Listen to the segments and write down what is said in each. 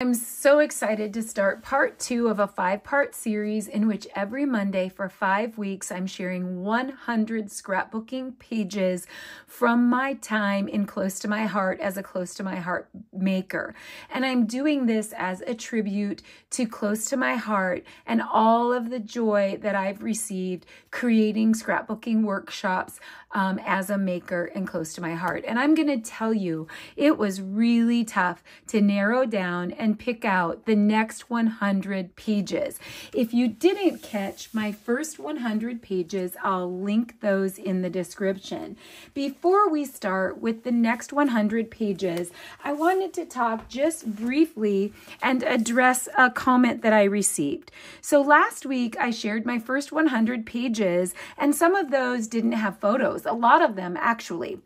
I'm so excited to start part two of a five part series in which every Monday for five weeks I'm sharing 100 scrapbooking pages from my time in Close to My Heart as a Close to My Heart maker. And I'm doing this as a tribute to Close to My Heart and all of the joy that I've received creating scrapbooking workshops um, as a maker and close to my heart. And I'm going to tell you, it was really tough to narrow down and pick out the next 100 pages. If you didn't catch my first 100 pages, I'll link those in the description. Before we start with the next 100 pages, I wanted to talk just briefly and address a comment that I received. So last week, I shared my first 100 pages, and some of those didn't have photos a lot of them actually.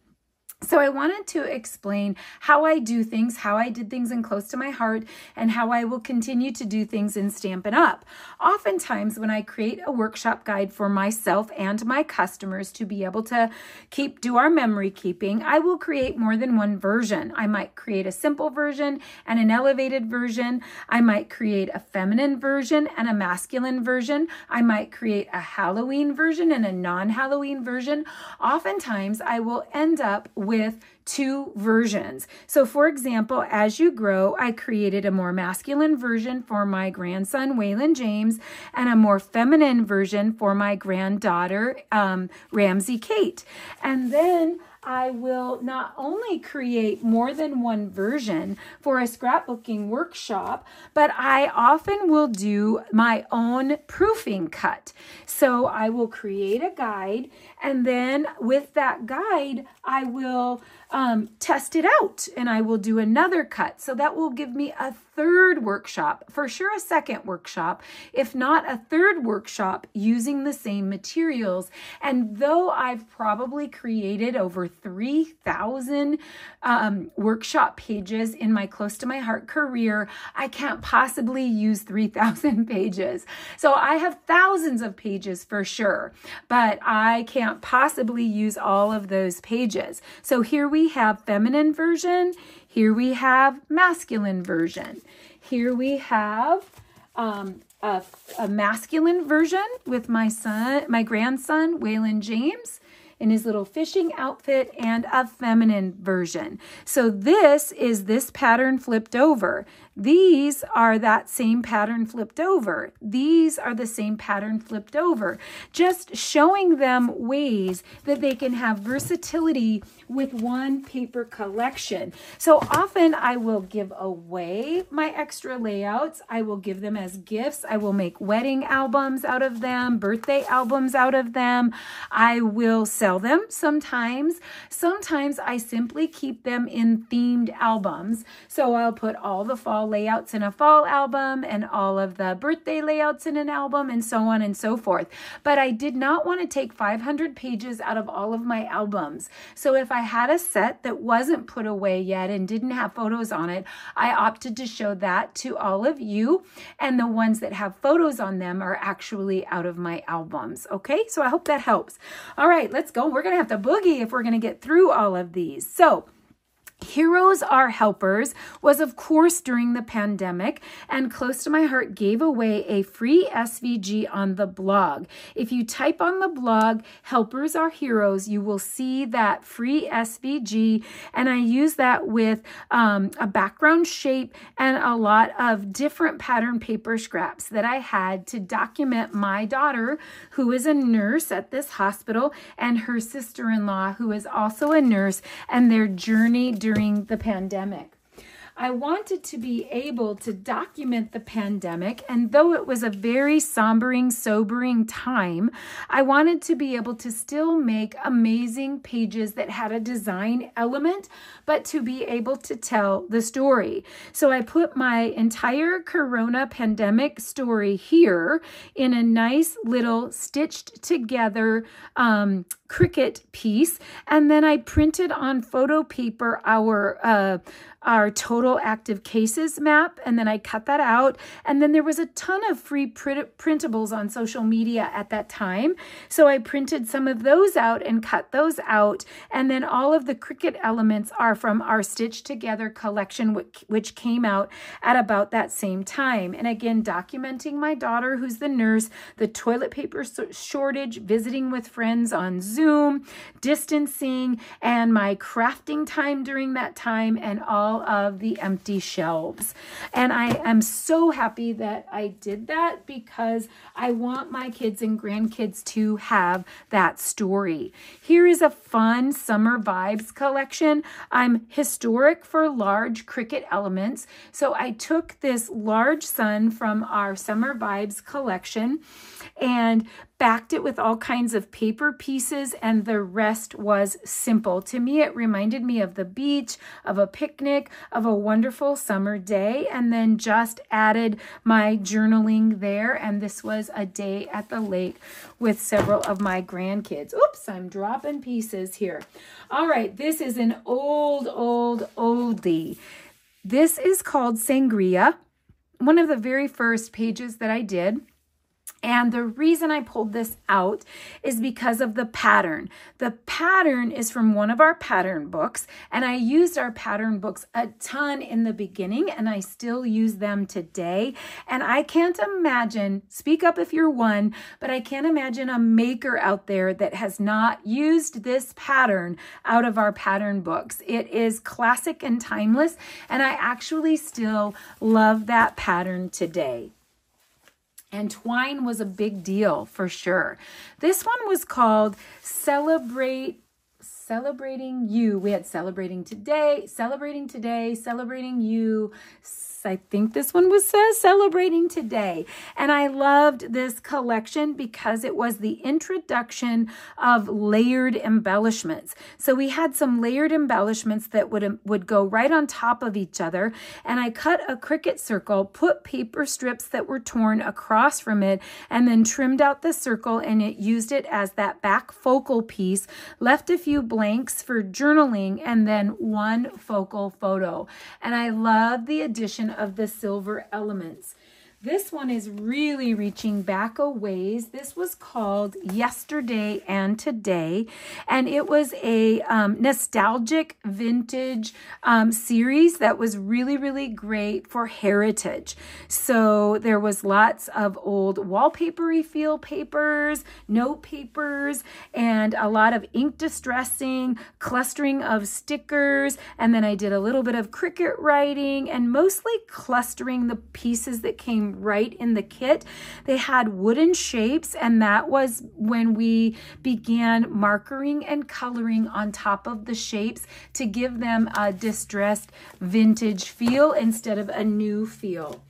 So I wanted to explain how I do things, how I did things in close to my heart, and how I will continue to do things in Stampin' Up. Oftentimes when I create a workshop guide for myself and my customers to be able to keep do our memory keeping, I will create more than one version. I might create a simple version and an elevated version. I might create a feminine version and a masculine version. I might create a Halloween version and a non-Halloween version. Oftentimes I will end up with with two versions. So for example, as you grow, I created a more masculine version for my grandson, Waylon James, and a more feminine version for my granddaughter, um, Ramsey Kate. And then I will not only create more than one version for a scrapbooking workshop, but I often will do my own proofing cut. So I will create a guide and then with that guide, I will um, test it out and I will do another cut. So that will give me a third workshop, for sure a second workshop, if not a third workshop using the same materials. And though I've probably created over 3,000 um, workshop pages in my Close to My Heart career, I can't possibly use 3,000 pages. So I have thousands of pages for sure, but I can't possibly use all of those pages. So here we have feminine version, here we have masculine version. Here we have um, a, a masculine version with my son, my grandson, Waylon James in his little fishing outfit and a feminine version. So this is this pattern flipped over. These are that same pattern flipped over. These are the same pattern flipped over. Just showing them ways that they can have versatility with one paper collection. So often I will give away my extra layouts. I will give them as gifts. I will make wedding albums out of them, birthday albums out of them. I will sell them sometimes. Sometimes I simply keep them in themed albums. So I'll put all the fall layouts in a fall album and all of the birthday layouts in an album and so on and so forth. But I did not want to take 500 pages out of all of my albums. So if I had a set that wasn't put away yet and didn't have photos on it, I opted to show that to all of you. And the ones that have photos on them are actually out of my albums. Okay, so I hope that helps. All right, let's go. We're going to have to boogie if we're going to get through all of these. So Heroes Are Helpers was, of course, during the pandemic, and Close to My Heart gave away a free SVG on the blog. If you type on the blog, Helpers Are Heroes, you will see that free SVG, and I use that with um, a background shape and a lot of different pattern paper scraps that I had to document my daughter, who is a nurse at this hospital, and her sister-in-law, who is also a nurse, and their journey during during the pandemic. I wanted to be able to document the pandemic, and though it was a very sombering, sobering time, I wanted to be able to still make amazing pages that had a design element, but to be able to tell the story. So I put my entire corona pandemic story here in a nice little stitched together um, Cricut piece. And then I printed on photo paper our uh, our total active cases map, and then I cut that out. And then there was a ton of free print printables on social media at that time. So I printed some of those out and cut those out. And then all of the Cricut elements are from our Stitch Together collection, which, which came out at about that same time. And again, documenting my daughter, who's the nurse, the toilet paper shortage, visiting with friends on Zoom, distancing, and my crafting time during that time, and all of the empty shelves. And I am so happy that I did that because I want my kids and grandkids to have that story. Here is a fun summer vibes collection. I'm historic for large Cricut elements. So I took this large sun from our summer vibes collection and backed it with all kinds of paper pieces, and the rest was simple. To me, it reminded me of the beach, of a picnic, of a wonderful summer day, and then just added my journaling there. And this was a day at the lake with several of my grandkids. Oops, I'm dropping pieces here. All right, this is an old, old, oldie. This is called Sangria, one of the very first pages that I did. And the reason I pulled this out is because of the pattern. The pattern is from one of our pattern books, and I used our pattern books a ton in the beginning, and I still use them today. And I can't imagine, speak up if you're one, but I can't imagine a maker out there that has not used this pattern out of our pattern books. It is classic and timeless, and I actually still love that pattern today. And twine was a big deal for sure. This one was called Celebrate Celebrating You. We had celebrating today, celebrating today, celebrating you, I think this one was uh, celebrating today. And I loved this collection because it was the introduction of layered embellishments. So we had some layered embellishments that would, um, would go right on top of each other. And I cut a Cricut circle, put paper strips that were torn across from it, and then trimmed out the circle and it used it as that back focal piece, left a few blanks for journaling, and then one focal photo. And I love the addition of the silver elements. This one is really reaching back a ways. This was called Yesterday and Today, and it was a um, nostalgic vintage um, series that was really, really great for heritage. So there was lots of old wallpapery feel papers, note papers, and a lot of ink distressing, clustering of stickers, and then I did a little bit of Cricut writing and mostly clustering the pieces that came right in the kit. They had wooden shapes, and that was when we began markering and coloring on top of the shapes to give them a distressed vintage feel instead of a new feel.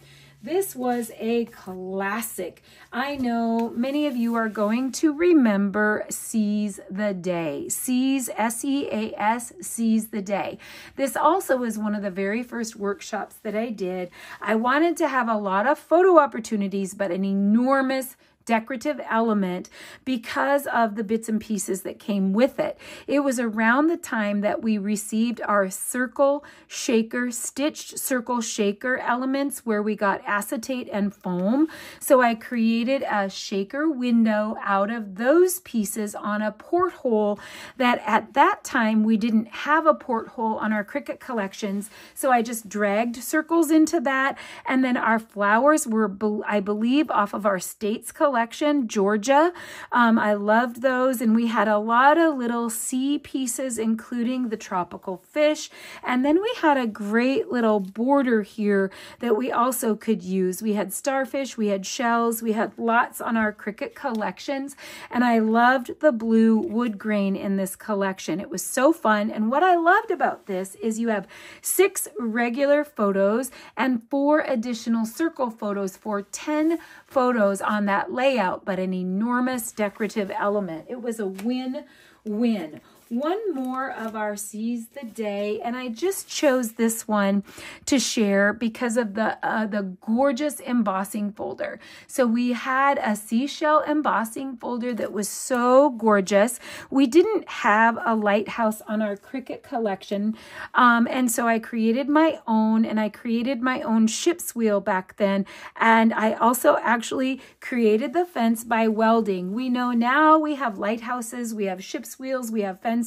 This was a classic. I know many of you are going to remember Seas the Day. Seas, S-E-A-S, Seas the Day. This also is one of the very first workshops that I did. I wanted to have a lot of photo opportunities, but an enormous decorative element because of the bits and pieces that came with it. It was around the time that we received our circle shaker, stitched circle shaker elements where we got acetate and foam. So I created a shaker window out of those pieces on a porthole that at that time we didn't have a porthole on our Cricut collections. So I just dragged circles into that. And then our flowers were, I believe, off of our States collection collection, Georgia. Um, I loved those. And we had a lot of little sea pieces, including the tropical fish. And then we had a great little border here that we also could use. We had starfish, we had shells, we had lots on our Cricut collections. And I loved the blue wood grain in this collection. It was so fun. And what I loved about this is you have six regular photos and four additional circle photos for 10 photos on that layout, but an enormous decorative element. It was a win-win. One more of our Seas the Day, and I just chose this one to share because of the uh, the gorgeous embossing folder. So we had a seashell embossing folder that was so gorgeous. We didn't have a lighthouse on our Cricut collection, um, and so I created my own, and I created my own ship's wheel back then, and I also actually created the fence by welding. We know now we have lighthouses, we have ship's wheels, we have fences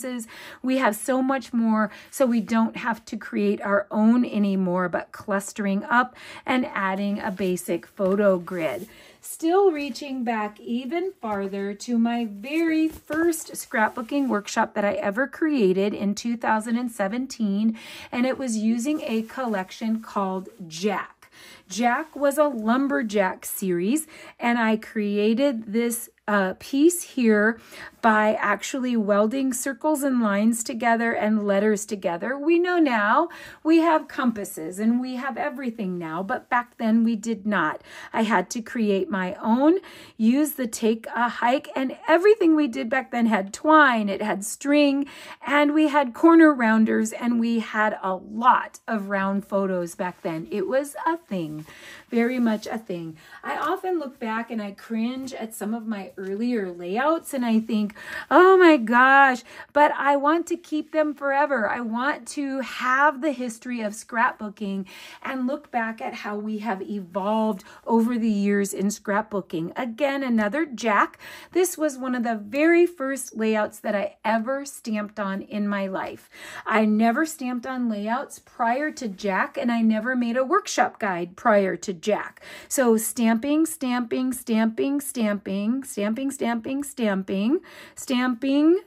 we have so much more, so we don't have to create our own anymore, but clustering up and adding a basic photo grid still reaching back even farther to my very first scrapbooking workshop that I ever created in 2017, and it was using a collection called Jack. Jack was a lumberjack series, and I created this uh, piece here by actually welding circles and lines together and letters together. We know now we have compasses and we have everything now, but back then we did not. I had to create my own, use the take a hike, and everything we did back then had twine, it had string, and we had corner rounders, and we had a lot of round photos back then. It was a thing, very much a thing. I often look back and I cringe at some of my earlier layouts and I think, oh my gosh, but I want to keep them forever. I want to have the history of scrapbooking and look back at how we have evolved over the years in scrapbooking. Again, another Jack. This was one of the very first layouts that I ever stamped on in my life. I never stamped on layouts prior to Jack, and I never made a workshop guide prior to Jack. So stamping, stamping, stamping, stamping, stamping, stamping, stamping, stamping,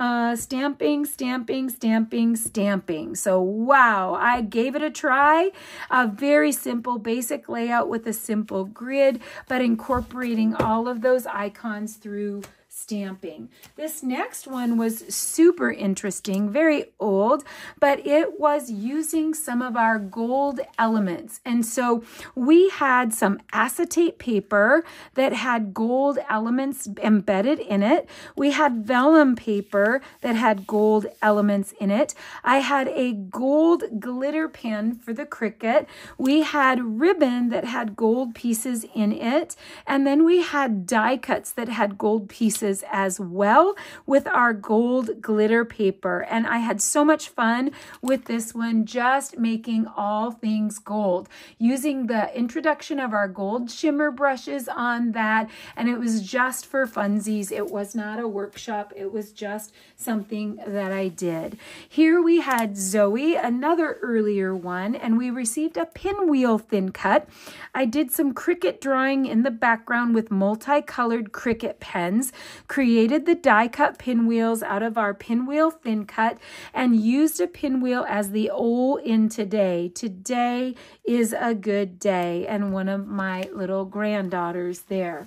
uh, stamping, stamping, stamping, stamping. So wow, I gave it a try. A very simple basic layout with a simple grid, but incorporating all of those icons through stamping. This next one was super interesting, very old, but it was using some of our gold elements. And so we had some acetate paper that had gold elements embedded in it. We had vellum paper that had gold elements in it. I had a gold glitter pen for the Cricut. We had ribbon that had gold pieces in it. And then we had die cuts that had gold pieces as well with our gold glitter paper. And I had so much fun with this one, just making all things gold, using the introduction of our gold shimmer brushes on that. And it was just for funsies. It was not a workshop. It was just something that I did. Here we had Zoe, another earlier one, and we received a pinwheel thin cut. I did some Cricut drawing in the background with multicolored Cricut pens, created the die cut pinwheels out of our pinwheel thin cut, and used a pinwheel as the O in today. Today is a good day, and one of my little granddaughters there.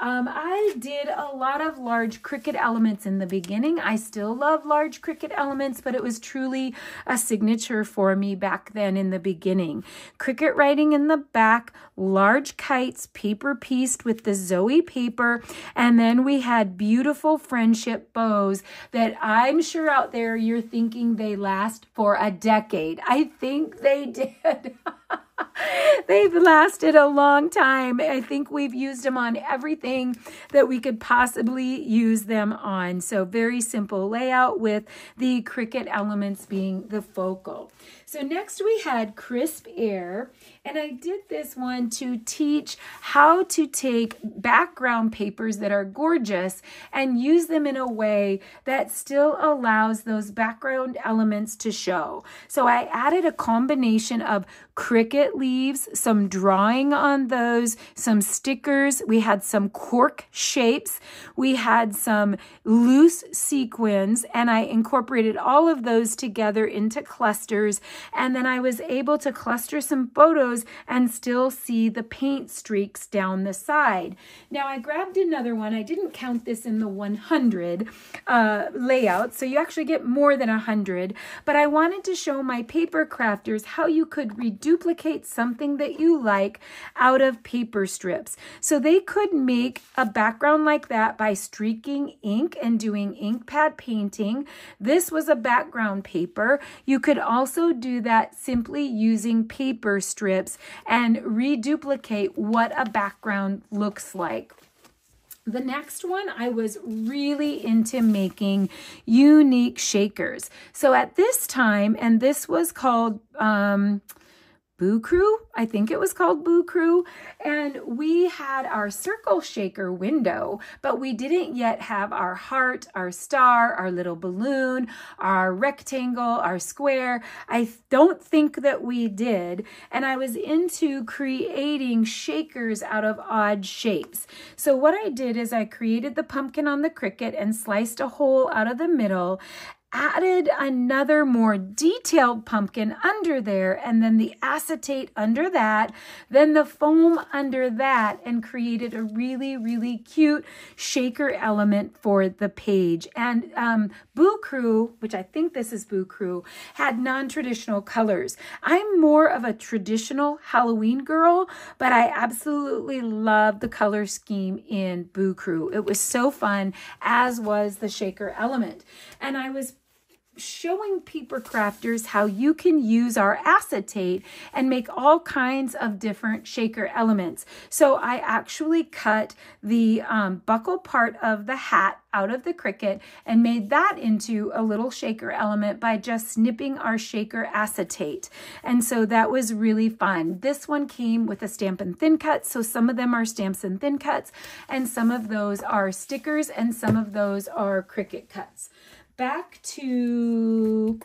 Um, I did a lot of large Cricut elements in the beginning. I still love large Cricut elements, but it was truly a signature for me back then in the beginning. Cricut writing in the back, large kites, paper pieced with the Zoe paper, and then we had beautiful friendship bows that I'm sure out there you're thinking they last for a decade. I think they did. They've lasted a long time. I think we've used them on everything that we could possibly use them on. So very simple layout with the Cricut elements being the focal. So next we had Crisp Air, and I did this one to teach how to take background papers that are gorgeous and use them in a way that still allows those background elements to show. So I added a combination of Cricut leaves, some drawing on those, some stickers. We had some cork shapes. We had some loose sequins, and I incorporated all of those together into clusters And then I was able to cluster some photos and still see the paint streaks down the side. Now I grabbed another one. I didn't count this in the 100 uh, layout, so you actually get more than 100. But I wanted to show my paper crafters how you could reduplicate something that you like out of paper strips. So they could make a background like that by streaking ink and doing ink pad painting. This was a background paper. You could also do that simply using paper strips and reduplicate what a background looks like. The next one, I was really into making unique shakers. So at this time, and this was called, um, Boo Crew. I think it was called Boo Crew. And we had our circle shaker window, but we didn't yet have our heart, our star, our little balloon, our rectangle, our square. I don't think that we did. And I was into creating shakers out of odd shapes. So what I did is I created the pumpkin on the Cricut and sliced a hole out of the middle added another more detailed pumpkin under there and then the acetate under that, then the foam under that and created a really, really cute shaker element for the page. And um, Boo Crew, which I think this is Boo Crew, had non-traditional colors. I'm more of a traditional Halloween girl, but I absolutely love the color scheme in Boo Crew. It was so fun, as was the shaker element. And I was showing paper crafters how you can use our acetate and make all kinds of different shaker elements. So I actually cut the um, buckle part of the hat out of the Cricut and made that into a little shaker element by just snipping our shaker acetate. And so that was really fun. This one came with a Stampin' Thin Cut, so some of them are stamps and thin cuts, and some of those are stickers, and some of those are Cricut cuts back to,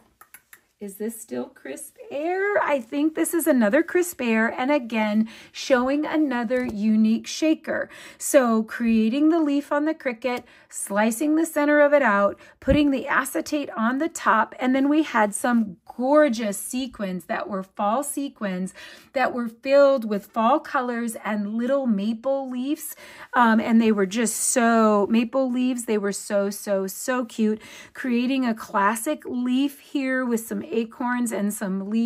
is this still crisp air? I think this is another crisp air and again showing another unique shaker. So creating the leaf on the Cricut, slicing the center of it out, putting the acetate on the top, and then we had some gorgeous sequins that were fall sequins that were filled with fall colors and little maple leaves. Um, and they were just so, maple leaves, they were so, so, so cute. Creating a classic leaf here with some acorns and some leaves.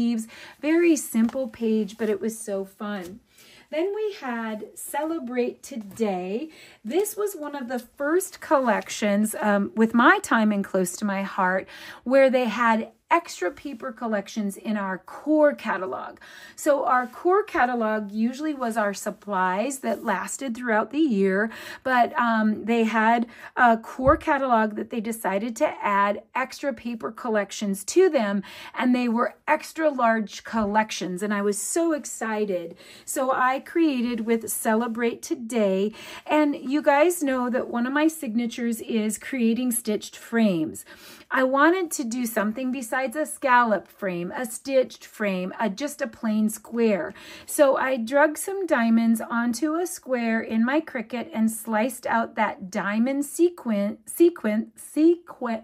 Very simple page, but it was so fun. Then we had Celebrate Today. This was one of the first collections um, with my time and close to my heart where they had extra paper collections in our core catalog. So our core catalog usually was our supplies that lasted throughout the year, but um, they had a core catalog that they decided to add extra paper collections to them, and they were extra large collections, and I was so excited. So I created with Celebrate Today, and you guys know that one of my signatures is creating stitched frames. I wanted to do something besides a scallop frame, a stitched frame, a, just a plain square. So I drug some diamonds onto a square in my Cricut and sliced out that diamond sequin, sequin, sequin,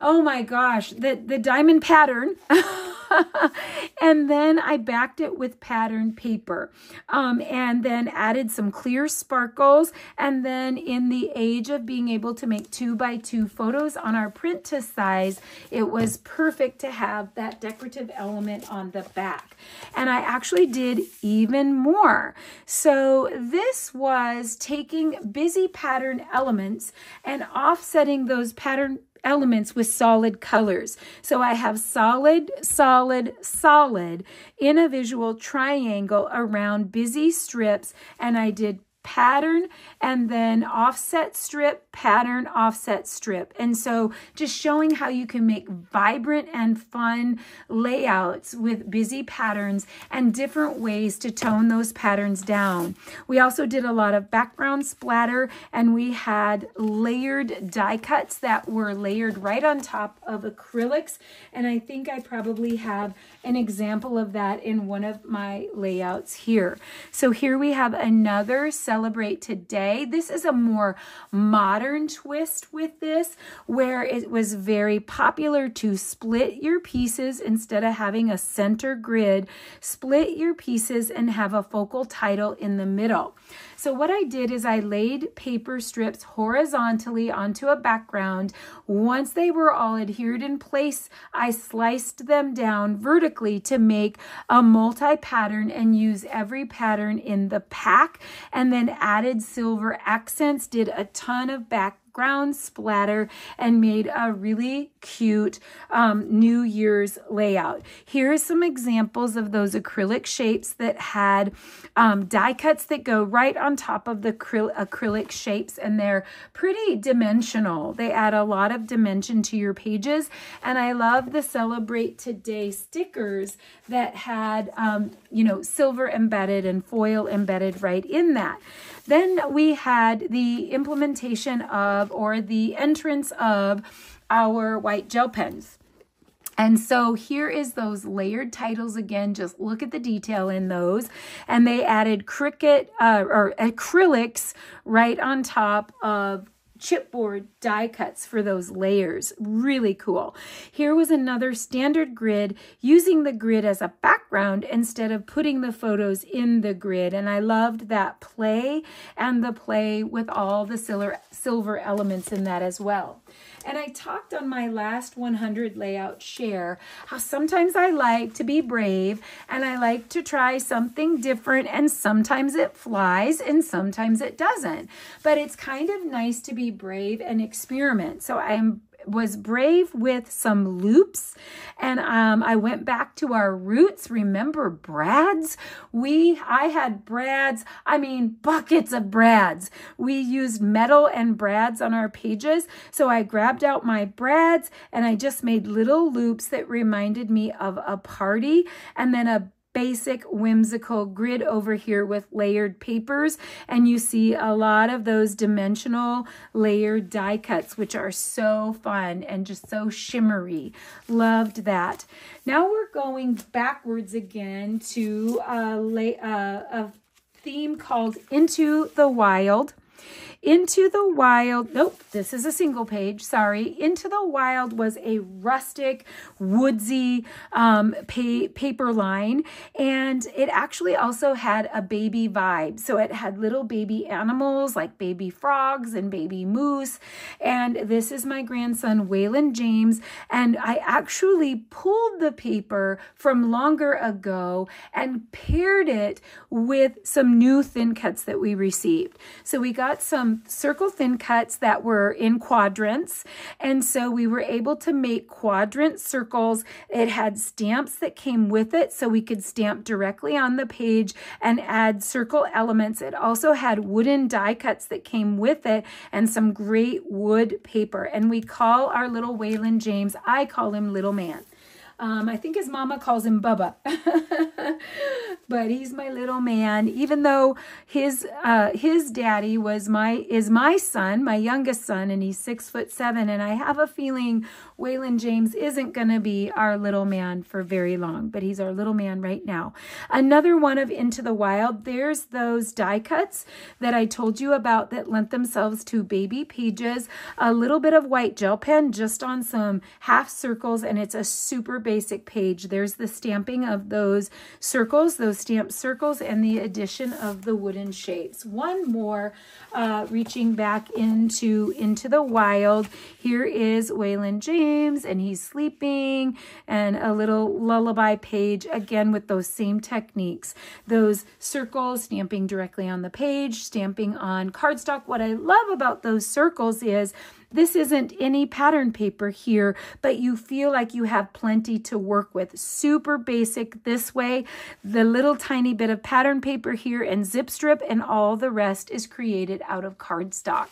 oh my gosh, the, the diamond pattern. and then I backed it with pattern paper um, and then added some clear sparkles. And then in the age of being able to make two by two photos on our print to size, it was perfect to have that decorative element on the back. And I actually did even more. So this was taking busy pattern elements and offsetting those pattern elements with solid colors. So I have solid, solid, solid in a visual triangle around busy strips and I did pattern and then offset strip, pattern, offset strip. And so just showing how you can make vibrant and fun layouts with busy patterns and different ways to tone those patterns down. We also did a lot of background splatter and we had layered die cuts that were layered right on top of acrylics. And I think I probably have an example of that in one of my layouts here. So here we have another Celebrate Today. This is a more modern twist with this, where it was very popular to split your pieces instead of having a center grid, split your pieces and have a focal title in the middle. So what I did is I laid paper strips horizontally onto a background. Once they were all adhered in place, I sliced them down vertically to make a multi-pattern and use every pattern in the pack and then added silver accents, did a ton of back background splatter and made a really cute um, New Year's layout. Here are some examples of those acrylic shapes that had um, die cuts that go right on top of the acrylic shapes and they're pretty dimensional. They add a lot of dimension to your pages and I love the Celebrate Today stickers that had, um, you know, silver embedded and foil embedded right in that. Then we had the implementation of or the entrance of our white gel pens. And so here is those layered titles again. Just look at the detail in those. And they added Cricut uh, or acrylics right on top of chipboard die cuts for those layers. Really cool. Here was another standard grid using the grid as a background instead of putting the photos in the grid. And I loved that play and the play with all the silver, silver elements in that as well. And I talked on my last 100 layout share how sometimes I like to be brave and I like to try something different and sometimes it flies and sometimes it doesn't. But it's kind of nice to be brave and experiment. So I'm was brave with some loops and um, I went back to our roots. Remember brads? We, I had brads, I mean buckets of brads. We used metal and brads on our pages. So I grabbed out my brads and I just made little loops that reminded me of a party and then a basic whimsical grid over here with layered papers. And you see a lot of those dimensional layered die cuts which are so fun and just so shimmery. Loved that. Now we're going backwards again to a, uh, a theme called into the wild into the Wild, nope, this is a single page, sorry. Into the Wild was a rustic, woodsy um, pa paper line, and it actually also had a baby vibe. So it had little baby animals like baby frogs and baby moose. And this is my grandson, Waylon James, and I actually pulled the paper from longer ago and paired it with some new thin cuts that we received. So we got some circle thin cuts that were in quadrants. And so we were able to make quadrant circles. It had stamps that came with it so we could stamp directly on the page and add circle elements. It also had wooden die cuts that came with it and some great wood paper. And we call our little Waylon James, I call him Little Man. Um, I think his mama calls him Bubba, but he's my little man. Even though his uh, his daddy was my is my son, my youngest son, and he's six foot seven, and I have a feeling Waylon James isn't going to be our little man for very long, but he's our little man right now. Another one of Into the Wild. There's those die cuts that I told you about that lent themselves to baby pages. A little bit of white gel pen just on some half circles, and it's a super basic page. There's the stamping of those circles, those stamped circles, and the addition of the wooden shapes. One more uh, reaching back into, into the wild. Here is Waylon James, and he's sleeping, and a little lullaby page, again with those same techniques. Those circles stamping directly on the page, stamping on cardstock. What I love about those circles is this isn't any pattern paper here, but you feel like you have plenty to work with. Super basic this way. The little tiny bit of pattern paper here and zip strip and all the rest is created out of cardstock.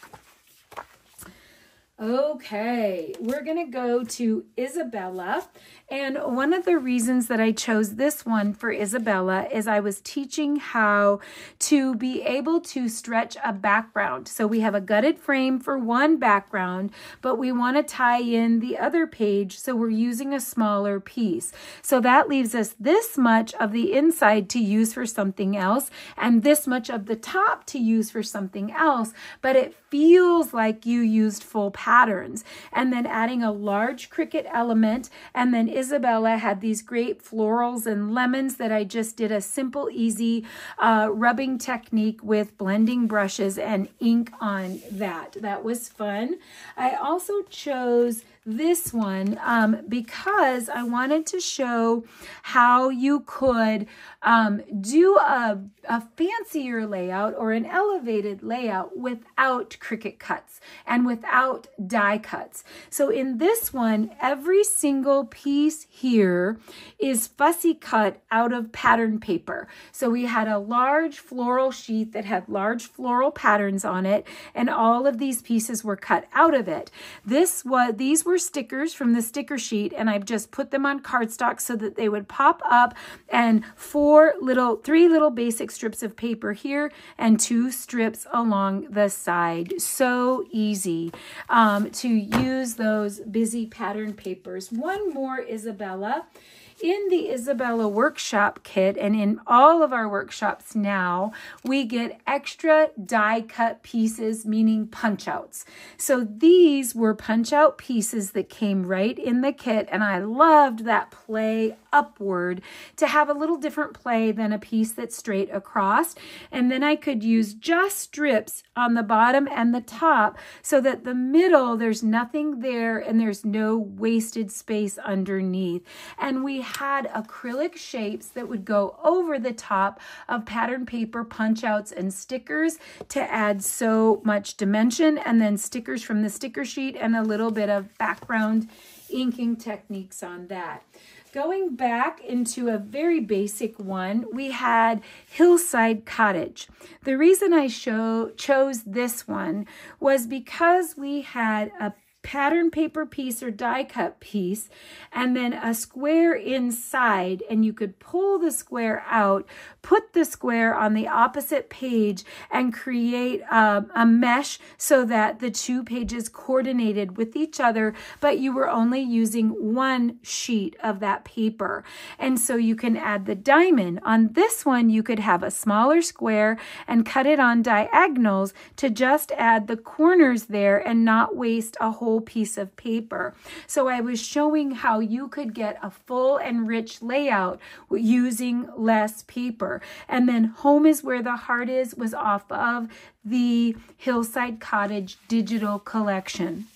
Okay, we're going to go to Isabella. And one of the reasons that I chose this one for Isabella is I was teaching how to be able to stretch a background. So we have a gutted frame for one background, but we want to tie in the other page, so we're using a smaller piece. So that leaves us this much of the inside to use for something else and this much of the top to use for something else, but it feels like you used full patterns. And then adding a large Cricut element. And then Isabella had these great florals and lemons that I just did a simple, easy uh, rubbing technique with blending brushes and ink on that. That was fun. I also chose this one um, because I wanted to show how you could um, do a, a fancier layout or an elevated layout without Cricut cuts and without die cuts. So in this one, every single piece here is fussy cut out of pattern paper. So we had a large floral sheet that had large floral patterns on it and all of these pieces were cut out of it. This was, these were stickers from the sticker sheet and I've just put them on cardstock so that they would pop up and four little, three little basic strips of paper here and two strips along the side. So easy um, to use those busy pattern papers. One more, Isabella in the Isabella workshop kit and in all of our workshops now, we get extra die cut pieces, meaning punch outs. So these were punch out pieces that came right in the kit and I loved that play upward to have a little different play than a piece that's straight across. And then I could use just strips on the bottom and the top so that the middle, there's nothing there and there's no wasted space underneath. And we had acrylic shapes that would go over the top of pattern paper punch outs and stickers to add so much dimension and then stickers from the sticker sheet and a little bit of background inking techniques on that. Going back into a very basic one, we had Hillside Cottage. The reason I show, chose this one was because we had a pattern paper piece or die cut piece and then a square inside and you could pull the square out put the square on the opposite page and create a, a mesh so that the two pages coordinated with each other but you were only using one sheet of that paper. And so you can add the diamond. On this one you could have a smaller square and cut it on diagonals to just add the corners there and not waste a whole whole piece of paper. So I was showing how you could get a full and rich layout using less paper. And then Home is Where the Heart Is was off of the Hillside Cottage digital collection.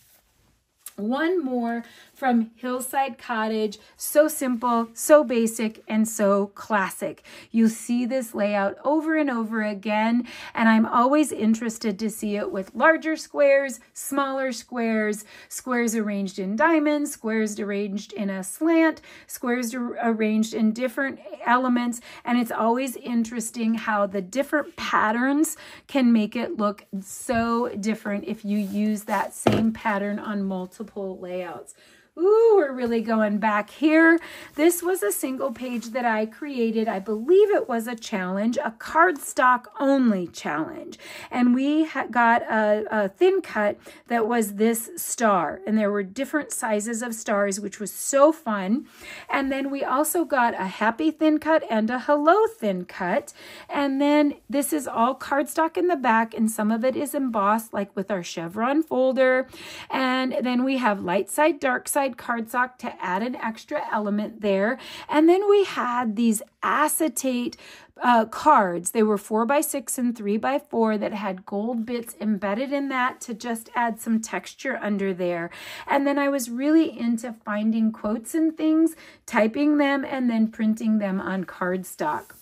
One more from Hillside Cottage. So simple, so basic, and so classic. You see this layout over and over again, and I'm always interested to see it with larger squares, smaller squares, squares arranged in diamonds, squares arranged in a slant, squares arranged in different elements, and it's always interesting how the different patterns can make it look so different if you use that same pattern on multiple layouts. Ooh, we're really going back here. This was a single page that I created. I believe it was a challenge, a cardstock only challenge. And we got a, a thin cut that was this star. And there were different sizes of stars, which was so fun. And then we also got a happy thin cut and a hello thin cut. And then this is all cardstock in the back and some of it is embossed like with our chevron folder. And then we have light side, dark side, cardstock to add an extra element there. And then we had these acetate uh, cards. They were four by six and three by four that had gold bits embedded in that to just add some texture under there. And then I was really into finding quotes and things, typing them, and then printing them on cardstock.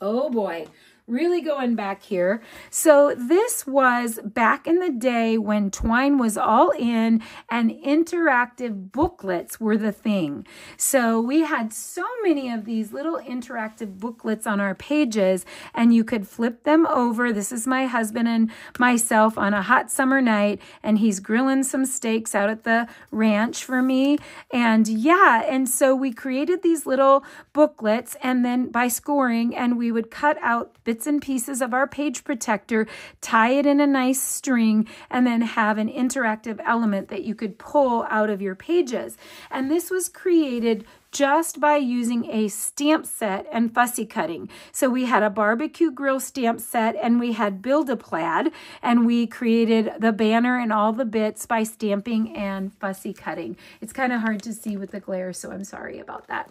Oh boy, really going back here. So this was back in the day when twine was all in and interactive booklets were the thing. So we had so many of these little interactive booklets on our pages and you could flip them over. This is my husband and myself on a hot summer night and he's grilling some steaks out at the ranch for me. And yeah, and so we created these little booklets and then by scoring and we would cut out bits and pieces of our page protector, tie it in a nice string, and then have an interactive element that you could pull out of your pages. And this was created just by using a stamp set and fussy cutting. So we had a barbecue grill stamp set and we had Build-A-Plaid and we created the banner and all the bits by stamping and fussy cutting. It's kind of hard to see with the glare, so I'm sorry about that.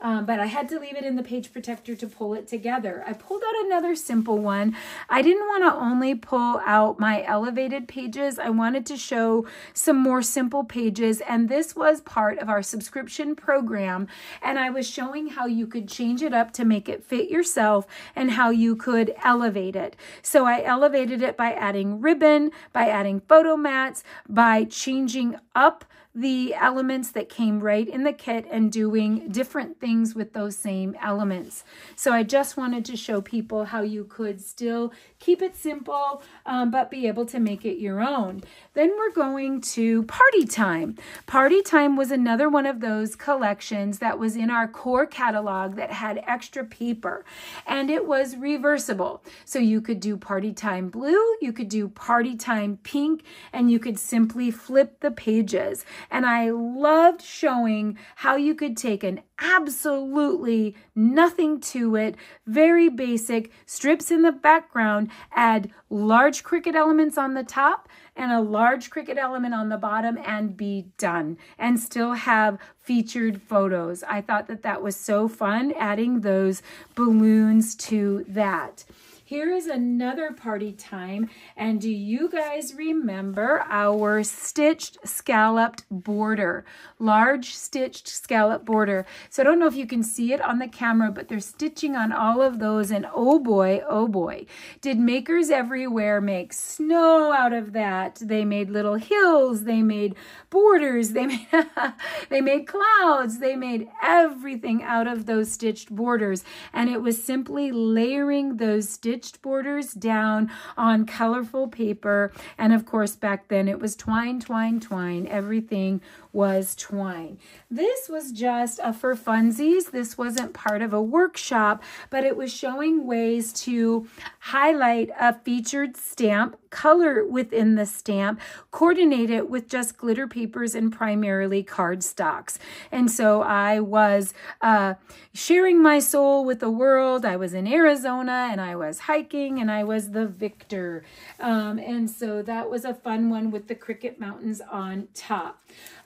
Um, but I had to leave it in the page protector to pull it together. I pulled out another simple one. I didn't want to only pull out my elevated pages. I wanted to show some more simple pages and this was part of our subscription program and I was showing how you could change it up to make it fit yourself and how you could elevate it. So I elevated it by adding ribbon, by adding photo mats, by changing up the elements that came right in the kit and doing different things with those same elements. So I just wanted to show people how you could still keep it simple, um, but be able to make it your own. Then we're going to Party Time. Party Time was another one of those collections that was in our core catalog that had extra paper and it was reversible. So you could do Party Time Blue, you could do Party Time Pink, and you could simply flip the pages. And I loved showing how you could take an absolutely nothing to it, very basic, strips in the background, add large Cricut elements on the top and a large Cricut element on the bottom and be done and still have featured photos. I thought that that was so fun adding those balloons to that. Here is another party time. And do you guys remember our stitched scalloped border? Large stitched scallop border. So I don't know if you can see it on the camera, but they're stitching on all of those. And oh boy, oh boy, did makers everywhere make snow out of that. They made little hills. They made borders. They made, they made clouds. They made everything out of those stitched borders. And it was simply layering those stitched stitched borders down on colorful paper. And of course, back then it was twine, twine, twine. Everything was twine. This was just a for funsies. This wasn't part of a workshop, but it was showing ways to highlight a featured stamp, color within the stamp, coordinate it with just glitter papers and primarily cardstocks. And so I was uh, sharing my soul with the world. I was in Arizona and I was hiking and I was the victor. Um, and so that was a fun one with the Cricut Mountains on top.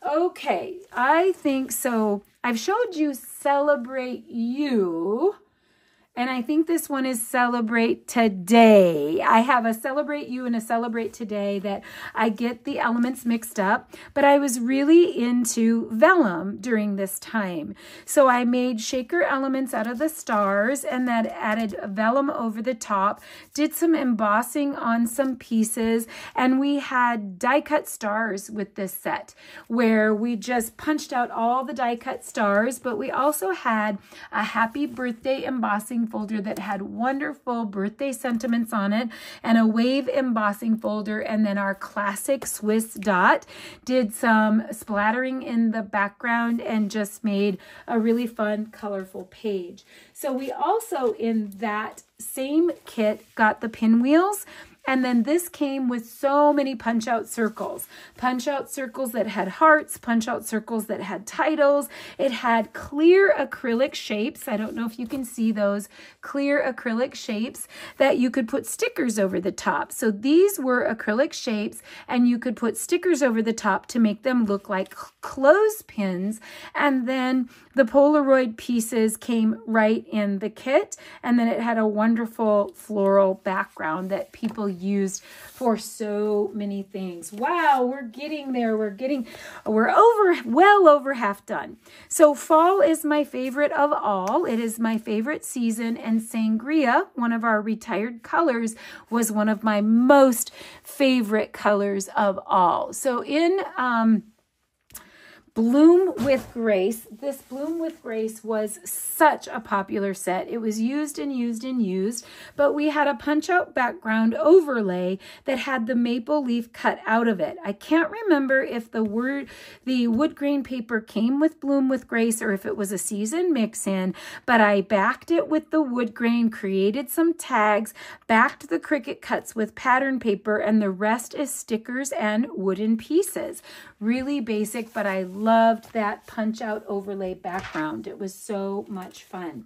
Okay, I think so. I've showed you Celebrate You. And I think this one is Celebrate Today. I have a Celebrate You and a Celebrate Today that I get the elements mixed up, but I was really into vellum during this time. So I made shaker elements out of the stars and that added vellum over the top, did some embossing on some pieces, and we had die cut stars with this set where we just punched out all the die cut stars, but we also had a happy birthday embossing folder that had wonderful birthday sentiments on it and a wave embossing folder and then our classic Swiss dot did some splattering in the background and just made a really fun colorful page. So we also in that same kit got the pinwheels and then this came with so many punch out circles. Punch out circles that had hearts, punch out circles that had titles. It had clear acrylic shapes. I don't know if you can see those clear acrylic shapes that you could put stickers over the top. So these were acrylic shapes and you could put stickers over the top to make them look like clothespins. And then the Polaroid pieces came right in the kit. And then it had a wonderful floral background that people used for so many things. Wow, we're getting there. We're getting, we're over, well over half done. So fall is my favorite of all. It is my favorite season and sangria, one of our retired colors, was one of my most favorite colors of all. So in, um, Bloom with Grace. This Bloom with Grace was such a popular set. It was used and used and used, but we had a punch out background overlay that had the maple leaf cut out of it. I can't remember if the word the wood grain paper came with Bloom with Grace or if it was a season mix in, but I backed it with the wood grain, created some tags, backed the Cricut cuts with pattern paper, and the rest is stickers and wooden pieces. Really basic, but I loved that punch out overlay background. It was so much fun.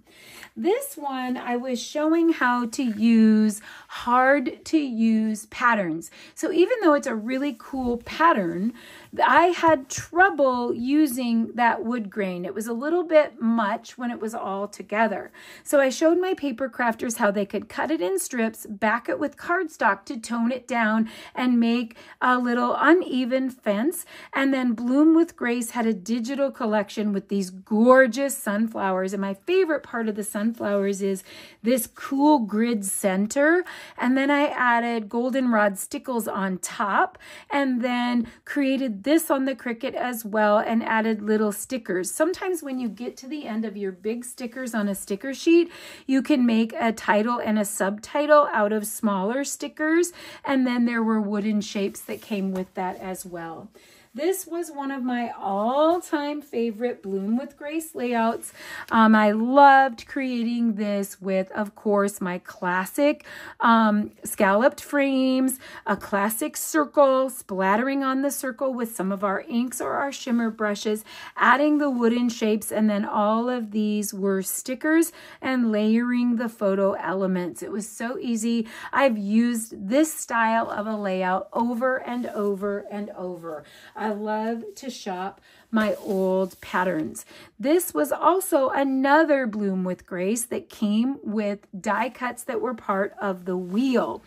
This one, I was showing how to use hard to use patterns. So even though it's a really cool pattern, I had trouble using that wood grain. It was a little bit much when it was all together. So I showed my paper crafters how they could cut it in strips, back it with cardstock to tone it down and make a little uneven fence. And then Bloom with Grace had a digital collection with these gorgeous sunflowers. And my favorite part of the sunflowers is this cool grid center. And then I added goldenrod stickles on top and then created this on the Cricut as well and added little stickers. Sometimes when you get to the end of your big stickers on a sticker sheet, you can make a title and a subtitle out of smaller stickers. And then there were wooden shapes that came with that as well. This was one of my all-time favorite Bloom with Grace layouts. Um, I loved creating this with, of course, my classic um, scalloped frames, a classic circle, splattering on the circle with some of our inks or our shimmer brushes, adding the wooden shapes, and then all of these were stickers and layering the photo elements. It was so easy. I've used this style of a layout over and over and over. I love to shop my old patterns. This was also another Bloom with Grace that came with die cuts that were part of the wheel.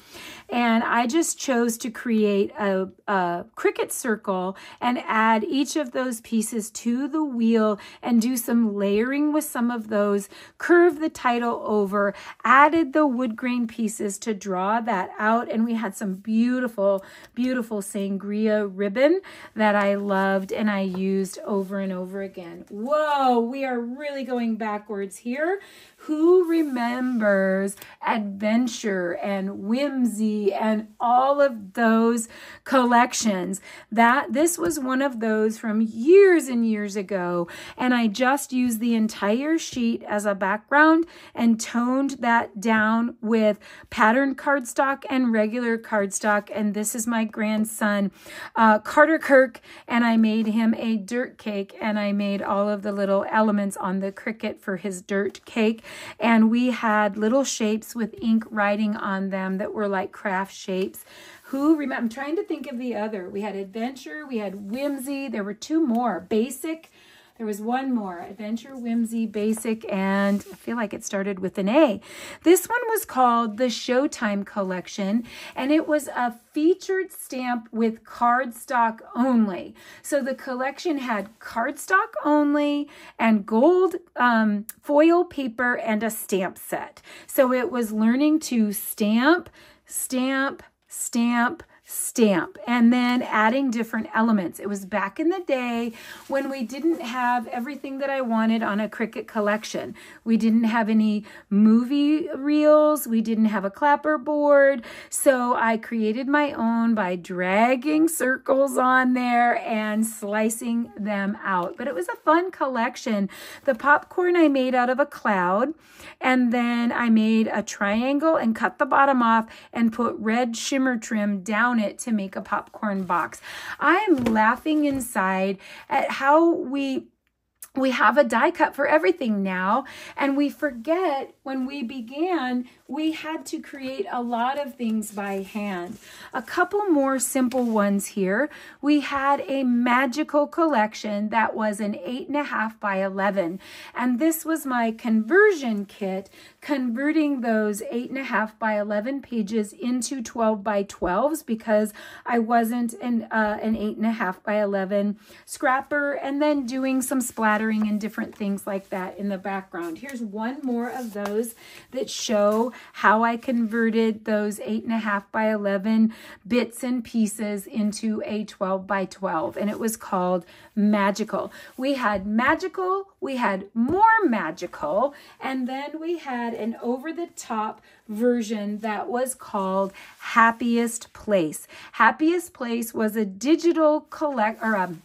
And I just chose to create a, a Cricut circle and add each of those pieces to the wheel and do some layering with some of those, curve the title over, added the wood grain pieces to draw that out. And we had some beautiful, beautiful sangria ribbon that I loved and I used over and over again. Whoa, we are really going backwards here. Who remembers adventure and whimsy and all of those collections? That this was one of those from years and years ago. And I just used the entire sheet as a background and toned that down with pattern cardstock and regular cardstock. And this is my grandson, uh, Carter Kirk, and I made him a dirt cake and I made all of the little elements on the Cricut for his dirt cake and we had little shapes with ink writing on them that were like craft shapes. Who remember? I'm trying to think of the other. We had adventure, we had whimsy. There were two more. Basic. There was one more, Adventure, Whimsy, Basic, and I feel like it started with an A. This one was called the Showtime Collection, and it was a featured stamp with cardstock only. So the collection had cardstock only and gold um, foil paper and a stamp set. So it was learning to stamp, stamp, stamp, stamp and then adding different elements. It was back in the day when we didn't have everything that I wanted on a Cricut collection. We didn't have any movie reels. We didn't have a clapper board. So I created my own by dragging circles on there and slicing them out. But it was a fun collection. The popcorn I made out of a cloud and then I made a triangle and cut the bottom off and put red shimmer trim down it to make a popcorn box. I am laughing inside at how we we have a die cut for everything now and we forget when we began we had to create a lot of things by hand a couple more simple ones here we had a magical collection that was an eight and a half by 11 and this was my conversion kit converting those eight and a half by 11 pages into 12 by 12s because I wasn't an, uh, an eight and a half by 11 scrapper and then doing some splattering and different things like that in the background. Here's one more of those that show how I converted those eight and a half by 11 bits and pieces into a 12 by 12 and it was called Magical. We had Magical, we had more Magical, and then we had an over-the-top version that was called Happiest Place. Happiest Place was a digital collect or um,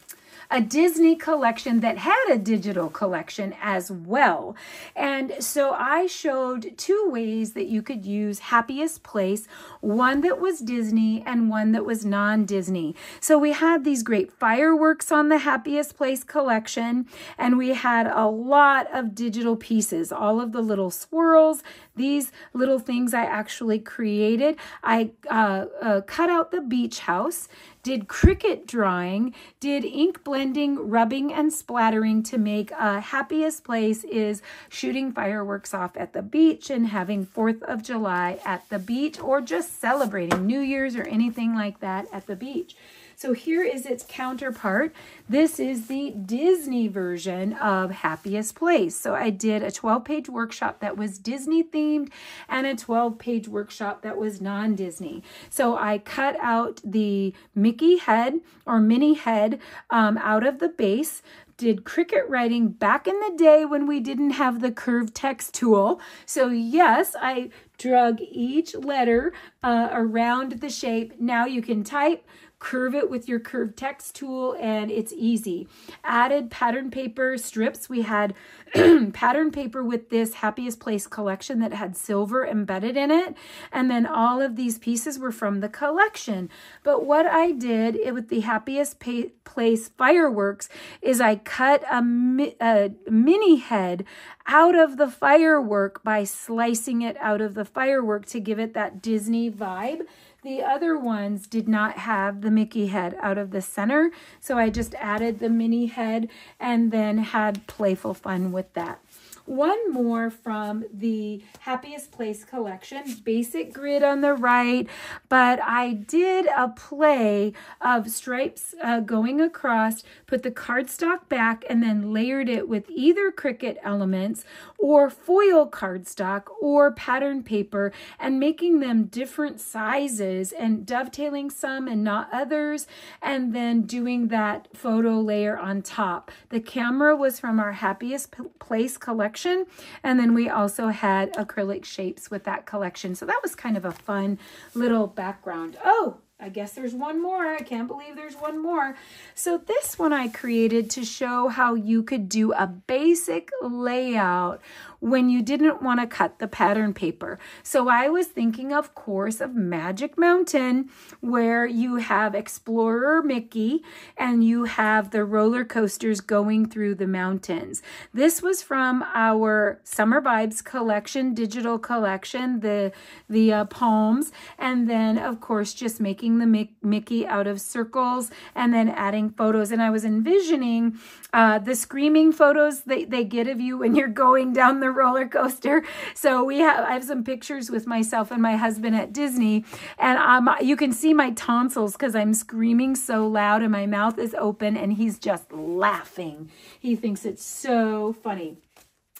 a Disney collection that had a digital collection as well. And so I showed two ways that you could use Happiest Place, one that was Disney and one that was non-Disney. So we had these great fireworks on the Happiest Place collection, and we had a lot of digital pieces, all of the little swirls, these little things I actually created. I uh, uh, cut out the beach house did Cricut drawing, did ink blending, rubbing, and splattering to make a happiest place is shooting fireworks off at the beach and having 4th of July at the beach or just celebrating New Year's or anything like that at the beach. So here is its counterpart. This is the Disney version of Happiest Place. So I did a 12-page workshop that was Disney themed and a 12-page workshop that was non-Disney. So I cut out the Mickey head or Minnie head um, out of the base, did Cricut writing back in the day when we didn't have the curved text tool. So yes, I drug each letter uh, around the shape. Now you can type, curve it with your curved text tool and it's easy. Added pattern paper strips. We had pattern paper with this Happiest Place collection that had silver embedded in it. And then all of these pieces were from the collection. But what I did with the Happiest Place fireworks is I cut a, mi a Minnie head out of the firework by slicing it out of the firework to give it that Disney vibe. The other ones did not have the Mickey head out of the center, so I just added the Minnie head and then had playful fun with that. One more from the Happiest Place collection, basic grid on the right, but I did a play of stripes uh, going across, put the cardstock back, and then layered it with either Cricut elements or foil cardstock or pattern paper and making them different sizes and dovetailing some and not others, and then doing that photo layer on top. The camera was from our Happiest Place collection collection. And then we also had acrylic shapes with that collection. So that was kind of a fun little background. Oh, I guess there's one more. I can't believe there's one more. So this one I created to show how you could do a basic layout when you didn't want to cut the pattern paper. So I was thinking, of course, of Magic Mountain, where you have Explorer Mickey and you have the roller coasters going through the mountains. This was from our Summer Vibes collection, digital collection, the, the uh, poems, and then, of course, just making the Mickey out of circles and then adding photos. And I was envisioning uh, the screaming photos that they get of you when you're going down the roller coaster. So we have I have some pictures with myself and my husband at Disney, and um, you can see my tonsils because I'm screaming so loud and my mouth is open, and he's just laughing. He thinks it's so funny.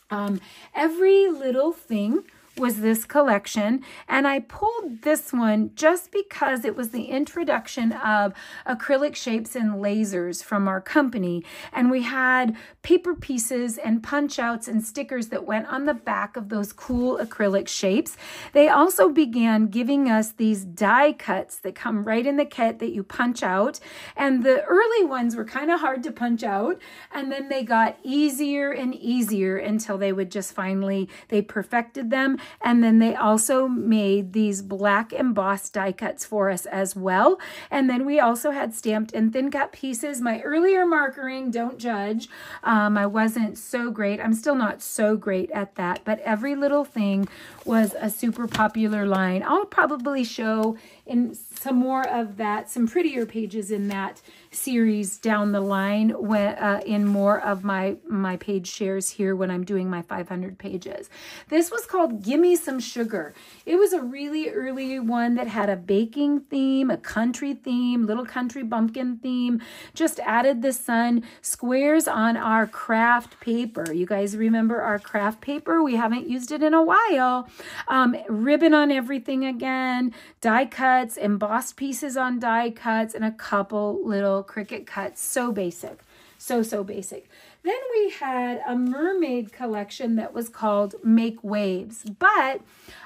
Um, every little thing was this collection and I pulled this one just because it was the introduction of acrylic shapes and lasers from our company. And we had paper pieces and punch outs and stickers that went on the back of those cool acrylic shapes. They also began giving us these die cuts that come right in the kit that you punch out. And the early ones were kind of hard to punch out and then they got easier and easier until they would just finally they perfected them and then they also made these black embossed die cuts for us as well. And then we also had stamped and thin cut pieces. My earlier markering, don't judge. Um, I wasn't so great. I'm still not so great at that, but every little thing was a super popular line. I'll probably show in some more of that, some prettier pages in that series down the line when, uh, in more of my, my page shares here when I'm doing my 500 pages. This was called Gimme Some Sugar. It was a really early one that had a baking theme, a country theme, little country bumpkin theme. Just added the sun, squares on our craft paper. You guys remember our craft paper? We haven't used it in a while. Um, ribbon on everything again, die cuts, embossed pieces on die cuts, and a couple little Cricut cuts. So basic. So, so basic. Then we had a mermaid collection that was called Make Waves. But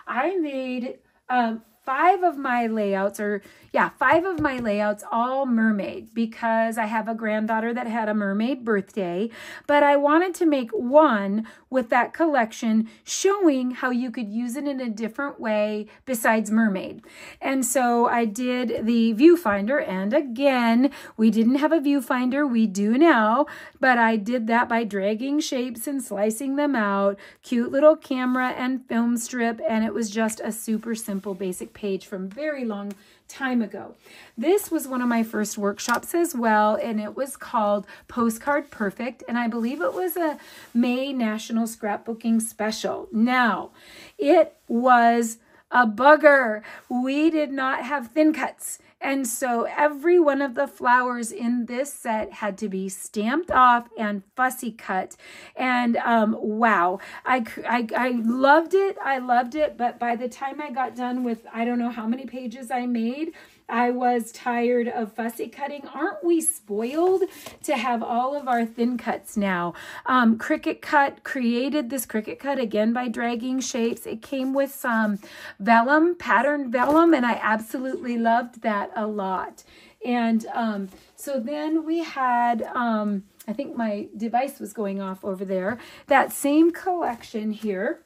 I made um, five of my layouts, or yeah, five of my layouts all mermaid because I have a granddaughter that had a mermaid birthday. But I wanted to make one with that collection showing how you could use it in a different way besides mermaid. And so I did the viewfinder. And again, we didn't have a viewfinder. We do now, but I did that by dragging shapes and slicing them out. Cute little camera and film strip. And it was just a super simple basic page from very long time ago. This was one of my first workshops as well, and it was called Postcard Perfect, and I believe it was a May National Scrapbooking Special. Now, it was a bugger. We did not have thin cuts. And so every one of the flowers in this set had to be stamped off and fussy cut. And um, wow, I, I, I loved it. I loved it. But by the time I got done with, I don't know how many pages I made, I was tired of fussy cutting. Aren't we spoiled to have all of our thin cuts now? Um, Cricut Cut created this Cricut Cut again by dragging shapes. It came with some vellum, pattern vellum, and I absolutely loved that a lot. And um, so then we had, um, I think my device was going off over there, that same collection here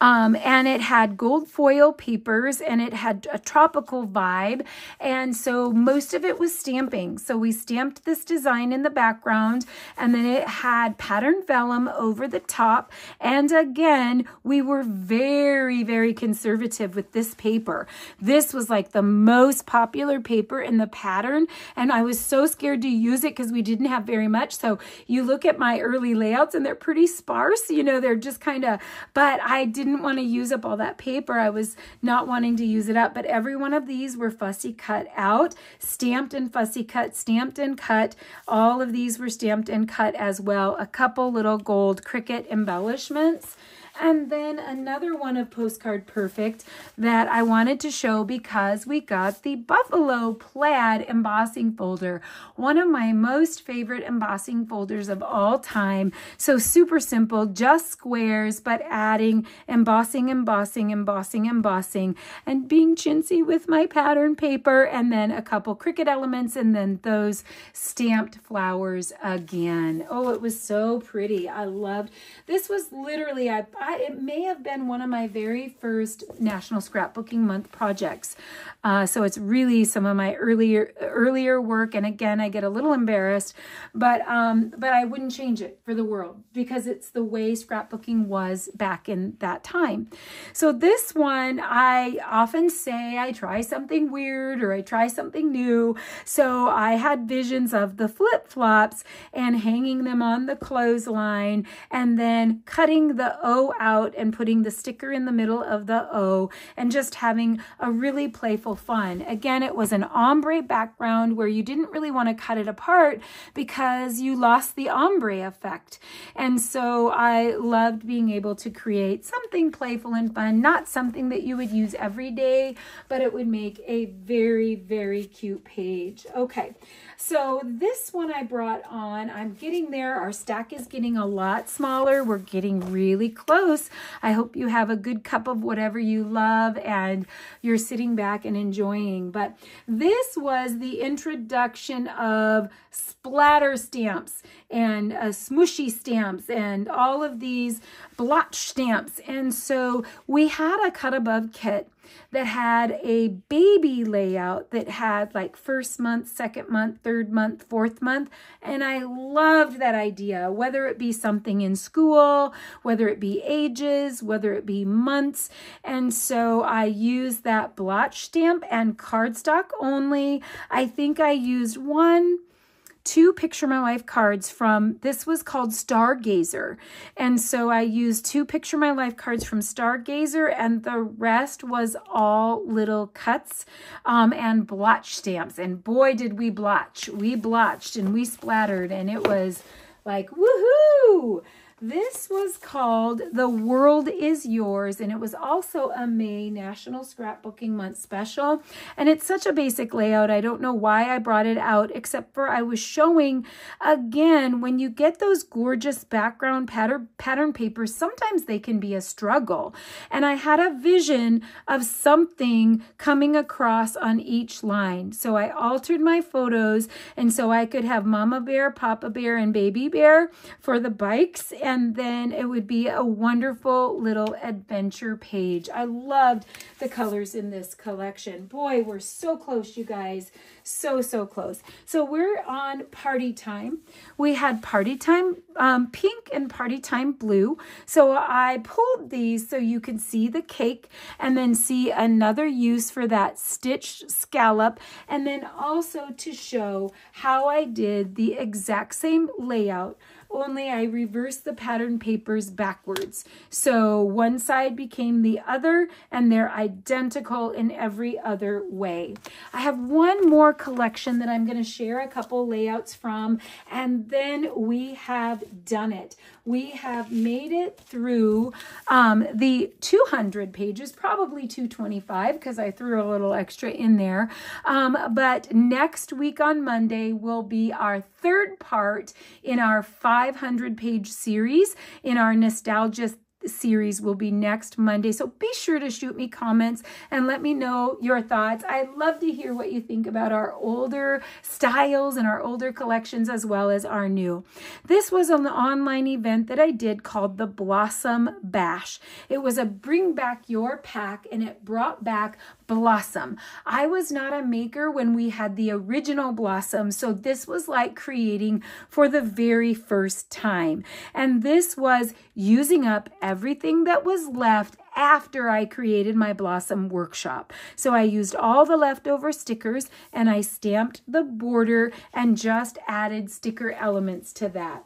um, and it had gold foil papers and it had a tropical vibe. And so most of it was stamping. So we stamped this design in the background and then it had pattern vellum over the top. And again, we were very, very conservative with this paper. This was like the most popular paper in the pattern. And I was so scared to use it because we didn't have very much. So you look at my early layouts and they're pretty sparse. You know, they're just kind of, but I did didn't want to use up all that paper. I was not wanting to use it up, but every one of these were fussy cut out, stamped and fussy cut, stamped and cut. All of these were stamped and cut as well. A couple little gold Cricut embellishments. And then another one of Postcard Perfect that I wanted to show because we got the Buffalo Plaid embossing folder, one of my most favorite embossing folders of all time. So super simple, just squares, but adding embossing, embossing, embossing, embossing, and being chintzy with my pattern paper, and then a couple Cricut elements, and then those stamped flowers again. Oh, it was so pretty. I loved, this was literally, I, I, it may have been one of my very first National Scrapbooking Month projects. Uh, so it's really some of my earlier earlier work. And again, I get a little embarrassed, but um, but I wouldn't change it for the world because it's the way scrapbooking was back in that time. So this one, I often say I try something weird or I try something new. So I had visions of the flip-flops and hanging them on the clothesline and then cutting the O out and putting the sticker in the middle of the O and just having a really playful fun. Again, it was an ombre background where you didn't really want to cut it apart because you lost the ombre effect. And so I loved being able to create something playful and fun, not something that you would use every day, but it would make a very, very cute page. Okay, so this one I brought on, I'm getting there. Our stack is getting a lot smaller. We're getting really close. I hope you have a good cup of whatever you love and you're sitting back and enjoying. But this was the introduction of splatter stamps and uh, smooshy stamps and all of these blotch stamps. And so we had a cut above kit that had a baby layout that had like first month, second month, third month, fourth month. And I loved that idea, whether it be something in school, whether it be ages, whether it be months. And so I used that blotch stamp and cardstock only. I think I used one two Picture My Life cards from, this was called Stargazer. And so I used two Picture My Life cards from Stargazer and the rest was all little cuts um, and blotch stamps. And boy, did we blotch. We blotched and we splattered and it was like, woohoo! This was called The World Is Yours, and it was also a May National Scrapbooking Month special. And it's such a basic layout. I don't know why I brought it out, except for I was showing, again, when you get those gorgeous background pattern, pattern papers, sometimes they can be a struggle. And I had a vision of something coming across on each line. So I altered my photos, and so I could have Mama Bear, Papa Bear, and Baby Bear for the bikes and then it would be a wonderful little adventure page. I loved the colors in this collection. Boy, we're so close, you guys. So, so close. So we're on party time. We had party time um, pink and party time blue. So I pulled these so you can see the cake and then see another use for that stitched scallop and then also to show how I did the exact same layout only I reversed the pattern papers backwards. So one side became the other and they're identical in every other way. I have one more collection that I'm going to share a couple layouts from and then we have done it. We have made it through um, the 200 pages, probably 225 because I threw a little extra in there. Um, but next week on Monday will be our third part in our 500 page series in our nostalgia series will be next Monday. So be sure to shoot me comments and let me know your thoughts. I'd love to hear what you think about our older styles and our older collections as well as our new. This was an online event that I did called the Blossom Bash. It was a bring back your pack and it brought back Blossom. I was not a maker when we had the original Blossom, so this was like creating for the very first time. And this was using up everything that was left after I created my Blossom workshop. So I used all the leftover stickers and I stamped the border and just added sticker elements to that.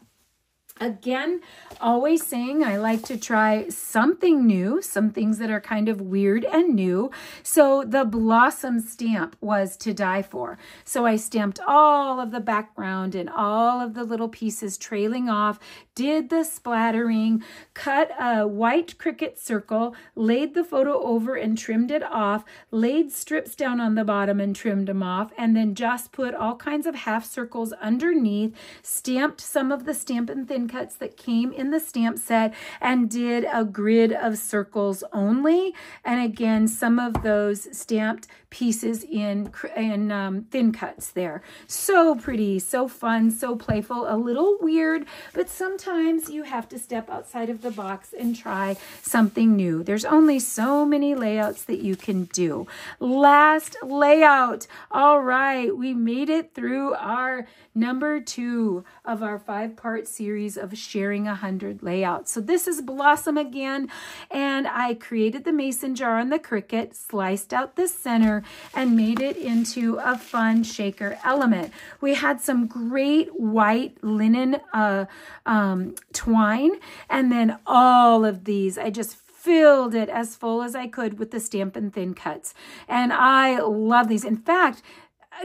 Again, always saying I like to try something new, some things that are kind of weird and new. So the blossom stamp was to die for. So I stamped all of the background and all of the little pieces trailing off, did the splattering, cut a white Cricut circle, laid the photo over and trimmed it off, laid strips down on the bottom and trimmed them off, and then just put all kinds of half circles underneath, stamped some of the Stampin' Thin cuts that came in the stamp set and did a grid of circles only. And again, some of those stamped pieces in, in um, thin cuts there. So pretty, so fun, so playful, a little weird, but sometimes you have to step outside of the box and try something new. There's only so many layouts that you can do. Last layout. All right, we made it through our number two of our five-part series of sharing a hundred layouts. So this is Blossom again, and I created the mason jar on the Cricut, sliced out the center, and made it into a fun shaker element. We had some great white linen uh, um, twine, and then all of these, I just filled it as full as I could with the Stampin' Thin Cuts. And I love these. In fact,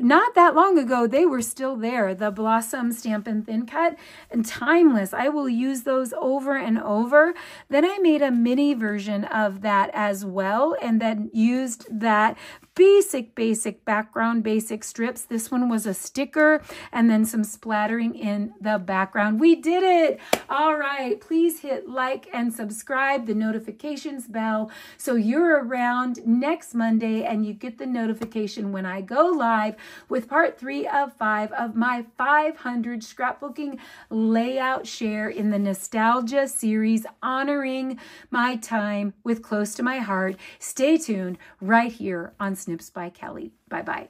not that long ago, they were still there. The Blossom Stamp and Thin Cut and Timeless. I will use those over and over. Then I made a mini version of that as well and then used that basic, basic background, basic strips. This one was a sticker and then some splattering in the background. We did it. All right. Please hit like and subscribe, the notifications bell, so you're around next Monday and you get the notification when I go live with part three of five of my 500 scrapbooking layout share in the Nostalgia series, honoring my time with Close to My Heart. Stay tuned right here on Snips by Kelly. Bye bye.